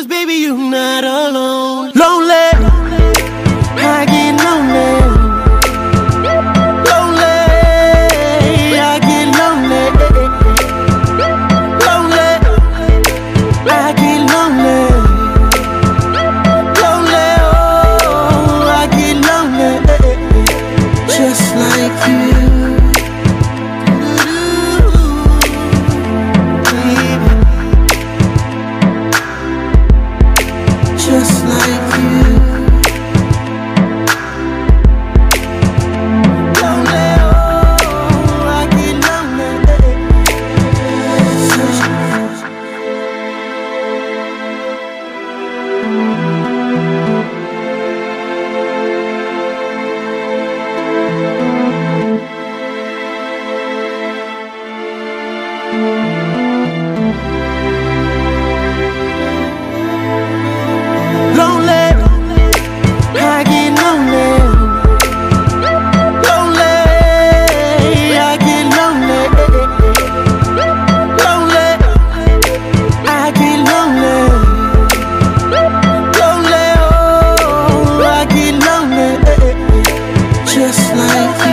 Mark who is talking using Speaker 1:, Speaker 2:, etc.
Speaker 1: Cause baby, you're not alone. just like